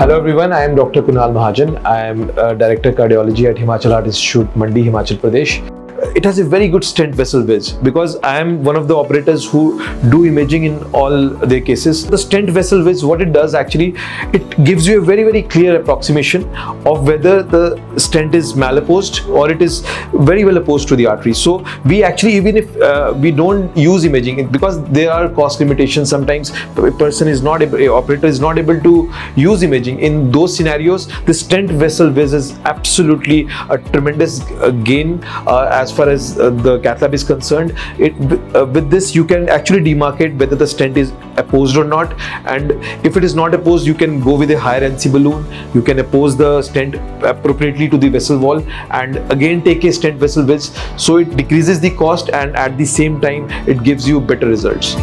Hello everyone, I am Dr. Kunal Mahajan. I am Director Cardiology at Himachal Heart Institute, Mandi, Himachal Pradesh it has a very good stent vessel width because I am one of the operators who do imaging in all their cases. The stent vessel width, what it does actually, it gives you a very very clear approximation of whether the stent is malapposed or it is very well apposed to the artery. So we actually even if uh, we don't use imaging because there are cost limitations. Sometimes a person is not able, a operator is not able to use imaging. In those scenarios, the stent vessel width is absolutely a tremendous uh, gain uh, as far far as uh, the cath lab is concerned it uh, with this you can actually demarcate whether the stent is apposed or not. And if it is not apposed you can go with a higher NC balloon. You can appose the stent appropriately to the vessel wall and again take a stent vessel width so it decreases the cost and at the same time it gives you better results